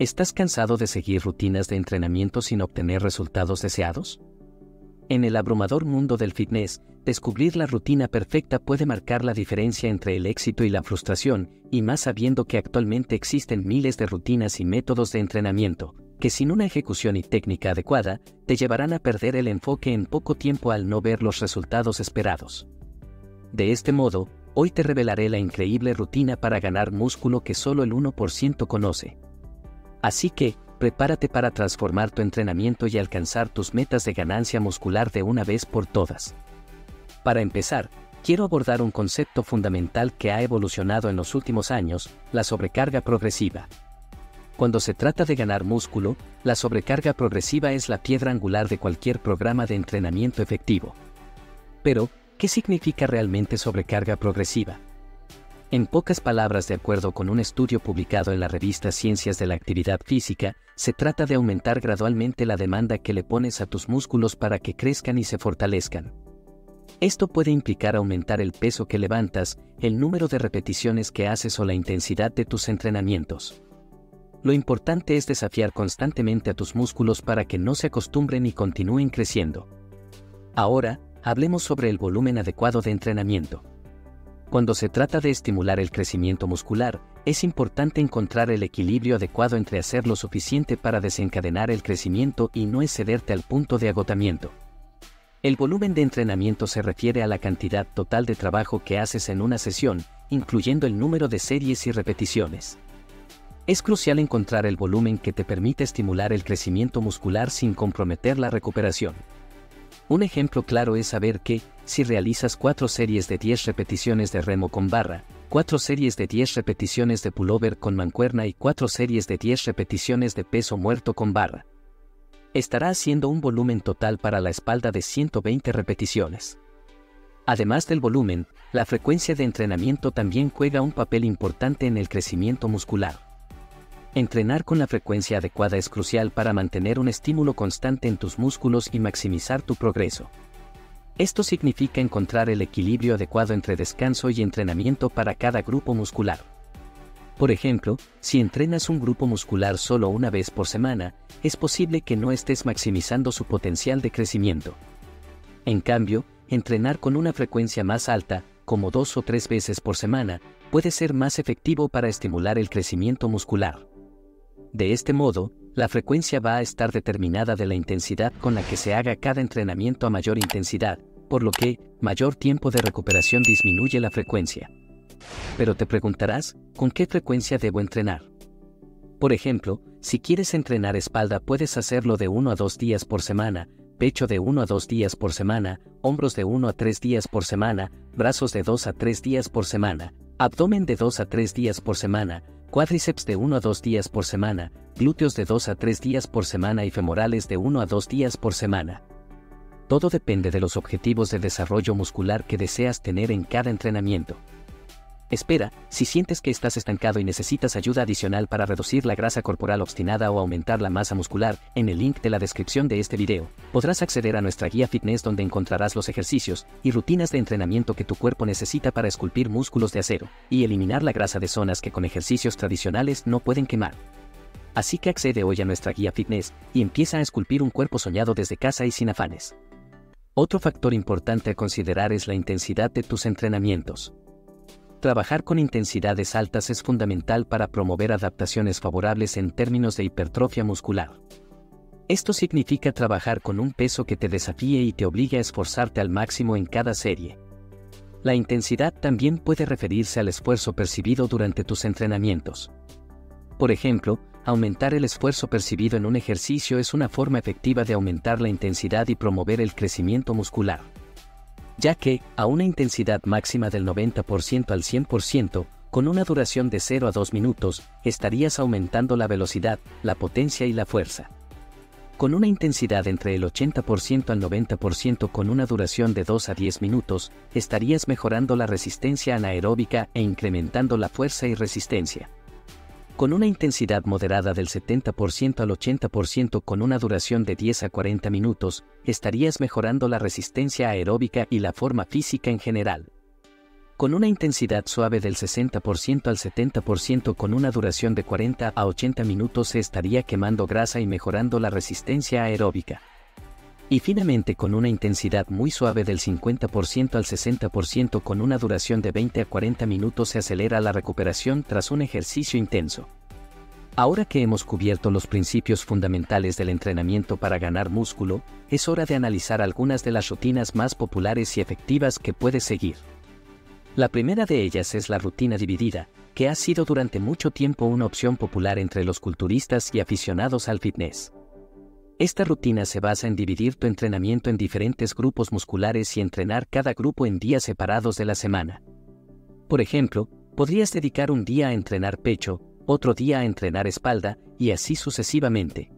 ¿Estás cansado de seguir rutinas de entrenamiento sin obtener resultados deseados? En el abrumador mundo del fitness, descubrir la rutina perfecta puede marcar la diferencia entre el éxito y la frustración, y más sabiendo que actualmente existen miles de rutinas y métodos de entrenamiento, que sin una ejecución y técnica adecuada, te llevarán a perder el enfoque en poco tiempo al no ver los resultados esperados. De este modo, hoy te revelaré la increíble rutina para ganar músculo que solo el 1% conoce. Así que, prepárate para transformar tu entrenamiento y alcanzar tus metas de ganancia muscular de una vez por todas. Para empezar, quiero abordar un concepto fundamental que ha evolucionado en los últimos años, la sobrecarga progresiva. Cuando se trata de ganar músculo, la sobrecarga progresiva es la piedra angular de cualquier programa de entrenamiento efectivo. Pero, ¿qué significa realmente sobrecarga progresiva? En pocas palabras, de acuerdo con un estudio publicado en la revista Ciencias de la Actividad Física, se trata de aumentar gradualmente la demanda que le pones a tus músculos para que crezcan y se fortalezcan. Esto puede implicar aumentar el peso que levantas, el número de repeticiones que haces o la intensidad de tus entrenamientos. Lo importante es desafiar constantemente a tus músculos para que no se acostumbren y continúen creciendo. Ahora, hablemos sobre el volumen adecuado de entrenamiento. Cuando se trata de estimular el crecimiento muscular, es importante encontrar el equilibrio adecuado entre hacer lo suficiente para desencadenar el crecimiento y no excederte al punto de agotamiento. El volumen de entrenamiento se refiere a la cantidad total de trabajo que haces en una sesión, incluyendo el número de series y repeticiones. Es crucial encontrar el volumen que te permite estimular el crecimiento muscular sin comprometer la recuperación. Un ejemplo claro es saber que, si realizas 4 series de 10 repeticiones de remo con barra, 4 series de 10 repeticiones de pullover con mancuerna y 4 series de 10 repeticiones de peso muerto con barra, estará haciendo un volumen total para la espalda de 120 repeticiones. Además del volumen, la frecuencia de entrenamiento también juega un papel importante en el crecimiento muscular. Entrenar con la frecuencia adecuada es crucial para mantener un estímulo constante en tus músculos y maximizar tu progreso. Esto significa encontrar el equilibrio adecuado entre descanso y entrenamiento para cada grupo muscular. Por ejemplo, si entrenas un grupo muscular solo una vez por semana, es posible que no estés maximizando su potencial de crecimiento. En cambio, entrenar con una frecuencia más alta, como dos o tres veces por semana, puede ser más efectivo para estimular el crecimiento muscular. De este modo, la frecuencia va a estar determinada de la intensidad con la que se haga cada entrenamiento a mayor intensidad, por lo que, mayor tiempo de recuperación disminuye la frecuencia. Pero te preguntarás, ¿con qué frecuencia debo entrenar? Por ejemplo, si quieres entrenar espalda puedes hacerlo de 1 a 2 días por semana, pecho de 1 a 2 días por semana, hombros de 1 a 3 días por semana, brazos de 2 a 3 días por semana, abdomen de 2 a 3 días por semana, cuádriceps de 1 a 2 días por semana, glúteos de 2 a 3 días por semana y femorales de 1 a 2 días por semana. Todo depende de los objetivos de desarrollo muscular que deseas tener en cada entrenamiento. Espera, si sientes que estás estancado y necesitas ayuda adicional para reducir la grasa corporal obstinada o aumentar la masa muscular, en el link de la descripción de este video, podrás acceder a nuestra guía fitness donde encontrarás los ejercicios y rutinas de entrenamiento que tu cuerpo necesita para esculpir músculos de acero y eliminar la grasa de zonas que con ejercicios tradicionales no pueden quemar. Así que accede hoy a nuestra guía fitness y empieza a esculpir un cuerpo soñado desde casa y sin afanes. Otro factor importante a considerar es la intensidad de tus entrenamientos. Trabajar con intensidades altas es fundamental para promover adaptaciones favorables en términos de hipertrofia muscular. Esto significa trabajar con un peso que te desafíe y te obligue a esforzarte al máximo en cada serie. La intensidad también puede referirse al esfuerzo percibido durante tus entrenamientos. Por ejemplo, aumentar el esfuerzo percibido en un ejercicio es una forma efectiva de aumentar la intensidad y promover el crecimiento muscular ya que, a una intensidad máxima del 90% al 100%, con una duración de 0 a 2 minutos, estarías aumentando la velocidad, la potencia y la fuerza. Con una intensidad entre el 80% al 90% con una duración de 2 a 10 minutos, estarías mejorando la resistencia anaeróbica e incrementando la fuerza y resistencia con una intensidad moderada del 70% al 80% con una duración de 10 a 40 minutos, estarías mejorando la resistencia aeróbica y la forma física en general. con una intensidad suave del 60% al 70% con una duración de 40 a 80 minutos se estaría quemando grasa y mejorando la resistencia aeróbica. Y finalmente con una intensidad muy suave del 50% al 60% con una duración de 20 a 40 minutos se acelera la recuperación tras un ejercicio intenso. Ahora que hemos cubierto los principios fundamentales del entrenamiento para ganar músculo, es hora de analizar algunas de las rutinas más populares y efectivas que puedes seguir. La primera de ellas es la rutina dividida, que ha sido durante mucho tiempo una opción popular entre los culturistas y aficionados al fitness. Esta rutina se basa en dividir tu entrenamiento en diferentes grupos musculares y entrenar cada grupo en días separados de la semana. Por ejemplo, podrías dedicar un día a entrenar pecho, otro día a entrenar espalda, y así sucesivamente.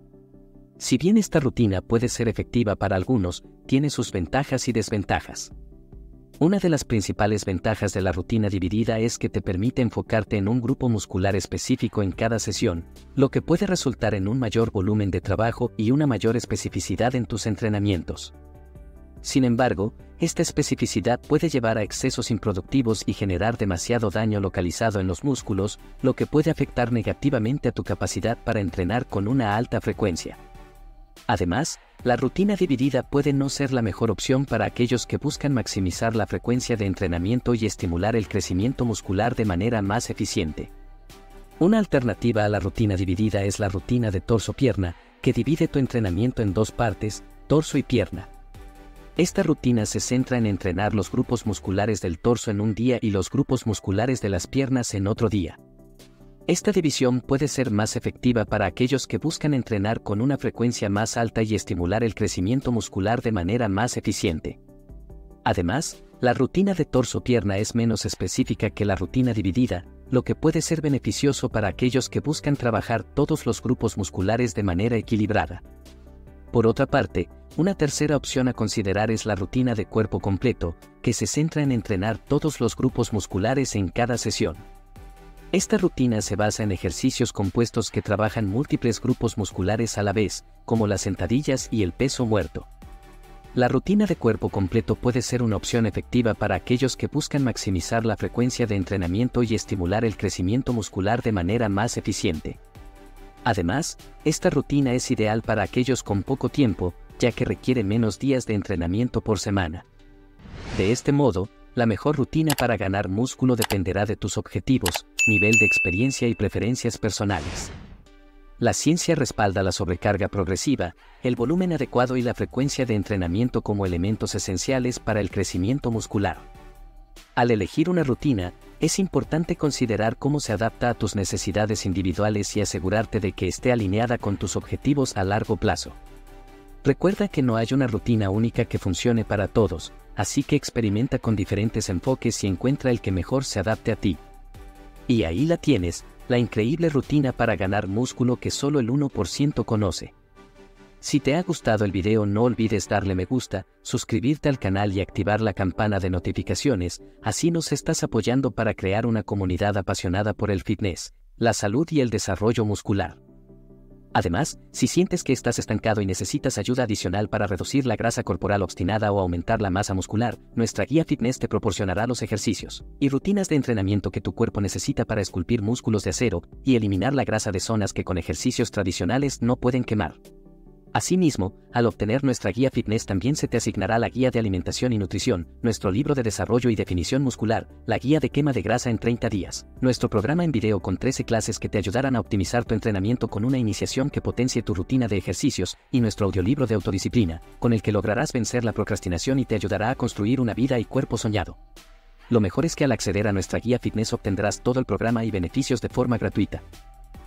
Si bien esta rutina puede ser efectiva para algunos, tiene sus ventajas y desventajas. Una de las principales ventajas de la rutina dividida es que te permite enfocarte en un grupo muscular específico en cada sesión, lo que puede resultar en un mayor volumen de trabajo y una mayor especificidad en tus entrenamientos. Sin embargo, esta especificidad puede llevar a excesos improductivos y generar demasiado daño localizado en los músculos, lo que puede afectar negativamente a tu capacidad para entrenar con una alta frecuencia. Además, la rutina dividida puede no ser la mejor opción para aquellos que buscan maximizar la frecuencia de entrenamiento y estimular el crecimiento muscular de manera más eficiente. Una alternativa a la rutina dividida es la rutina de torso-pierna, que divide tu entrenamiento en dos partes, torso y pierna. Esta rutina se centra en entrenar los grupos musculares del torso en un día y los grupos musculares de las piernas en otro día. Esta división puede ser más efectiva para aquellos que buscan entrenar con una frecuencia más alta y estimular el crecimiento muscular de manera más eficiente. Además, la rutina de torso-pierna es menos específica que la rutina dividida, lo que puede ser beneficioso para aquellos que buscan trabajar todos los grupos musculares de manera equilibrada. Por otra parte, una tercera opción a considerar es la rutina de cuerpo completo, que se centra en entrenar todos los grupos musculares en cada sesión. Esta rutina se basa en ejercicios compuestos que trabajan múltiples grupos musculares a la vez, como las sentadillas y el peso muerto. La rutina de cuerpo completo puede ser una opción efectiva para aquellos que buscan maximizar la frecuencia de entrenamiento y estimular el crecimiento muscular de manera más eficiente. Además, esta rutina es ideal para aquellos con poco tiempo, ya que requiere menos días de entrenamiento por semana. De este modo, la mejor rutina para ganar músculo dependerá de tus objetivos, nivel de experiencia y preferencias personales. La ciencia respalda la sobrecarga progresiva, el volumen adecuado y la frecuencia de entrenamiento como elementos esenciales para el crecimiento muscular. Al elegir una rutina, es importante considerar cómo se adapta a tus necesidades individuales y asegurarte de que esté alineada con tus objetivos a largo plazo. Recuerda que no hay una rutina única que funcione para todos, así que experimenta con diferentes enfoques y encuentra el que mejor se adapte a ti. Y ahí la tienes, la increíble rutina para ganar músculo que solo el 1% conoce. Si te ha gustado el video no olvides darle me gusta, suscribirte al canal y activar la campana de notificaciones, así nos estás apoyando para crear una comunidad apasionada por el fitness, la salud y el desarrollo muscular. Además, si sientes que estás estancado y necesitas ayuda adicional para reducir la grasa corporal obstinada o aumentar la masa muscular, nuestra guía fitness te proporcionará los ejercicios y rutinas de entrenamiento que tu cuerpo necesita para esculpir músculos de acero y eliminar la grasa de zonas que con ejercicios tradicionales no pueden quemar. Asimismo, al obtener nuestra guía fitness también se te asignará la guía de alimentación y nutrición, nuestro libro de desarrollo y definición muscular, la guía de quema de grasa en 30 días, nuestro programa en video con 13 clases que te ayudarán a optimizar tu entrenamiento con una iniciación que potencie tu rutina de ejercicios, y nuestro audiolibro de autodisciplina, con el que lograrás vencer la procrastinación y te ayudará a construir una vida y cuerpo soñado. Lo mejor es que al acceder a nuestra guía fitness obtendrás todo el programa y beneficios de forma gratuita.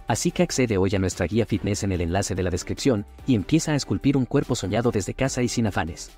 Así que accede hoy a nuestra guía fitness en el enlace de la descripción y empieza a esculpir un cuerpo soñado desde casa y sin afanes.